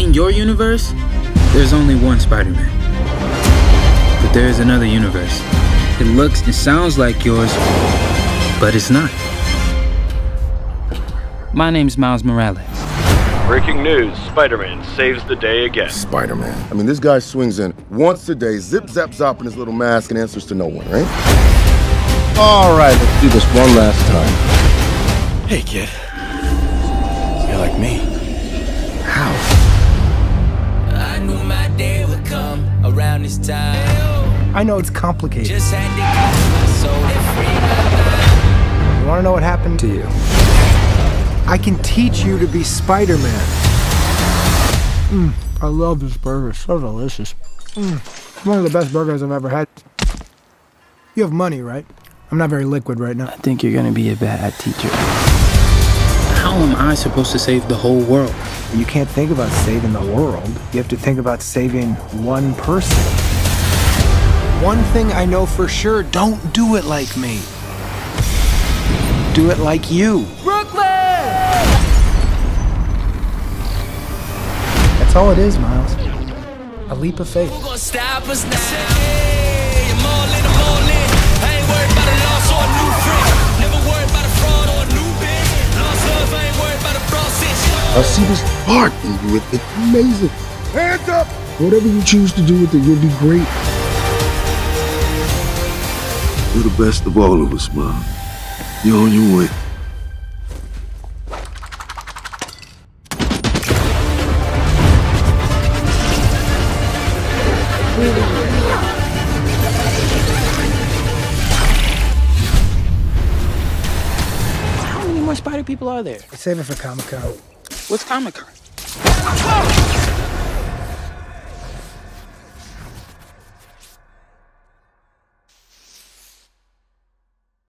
In your universe, there's only one Spider Man. But there is another universe. It looks and sounds like yours, but it's not. My name's Miles Morales. Breaking news Spider Man saves the day again. Spider Man. I mean, this guy swings in once a day, zip zap zop in his little mask, and answers to no one, right? All right, let's do this one last time. Hey, kid. You're like me. How? I knew my day would come around this time. I know it's complicated. Just had to get my soul and free my mind. You want to know what happened to you? I can teach you to be Spider-Man. Mm, I love this burger. So delicious. Mm, one of the best burgers I've ever had. You have money, right? I'm not very liquid right now. I think you're gonna be a bad teacher. How am I supposed to save the whole world? You can't think about saving the world. You have to think about saving one person. One thing I know for sure, don't do it like me. Do it like you. Brooklyn! That's all it is, Miles. A leap of faith. I see this heart in you. It- It's amazing. Hands up! Whatever you choose to do with it, you'll be great. You're the best of all of us, Mom. You're on your way. How many more Spider people are there? Save it for Comic Con. What's Comic Con?